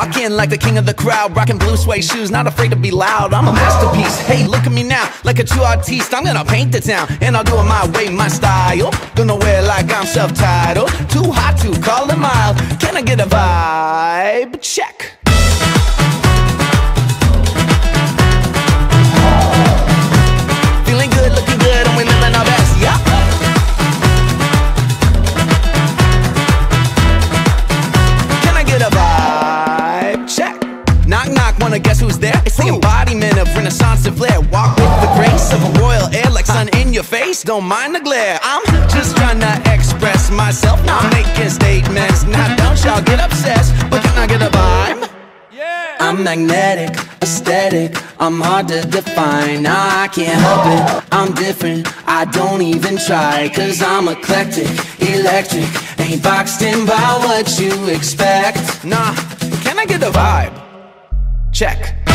Walk in like the king of the crowd, rocking blue suede shoes, not afraid to be loud. I'm a masterpiece. Hey, look at me now, like a true artiste. I'm gonna paint the town, and I'll do it my way, my style. Gonna wear like I'm self-titled. Too hot to call it mild. Can I get a vibe? Check. It's the embodiment of Renaissance and flair. Walk with the grace of a royal air, like sun in your face. Don't mind the glare. I'm just trying to express myself, not making statements. Now, don't y'all get obsessed, but can I get a vibe? Yeah. I'm magnetic, aesthetic, I'm hard to define. Nah, I can't help it, I'm different. I don't even try, cause I'm eclectic, electric. Ain't boxed in by what you expect. Nah, can I get a vibe? Check.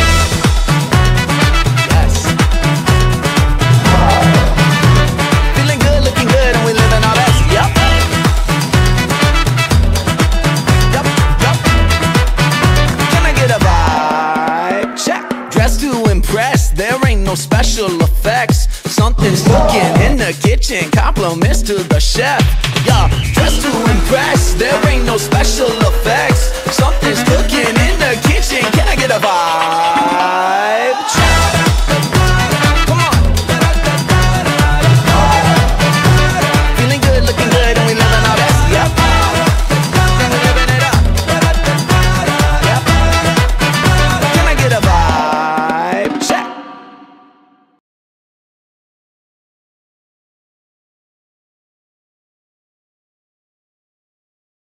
Dressed to impress, there ain't no special effects. Something's cooking in the kitchen, compliments to the chef. Yeah, dressed to impress, there ain't no special effects.